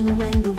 even when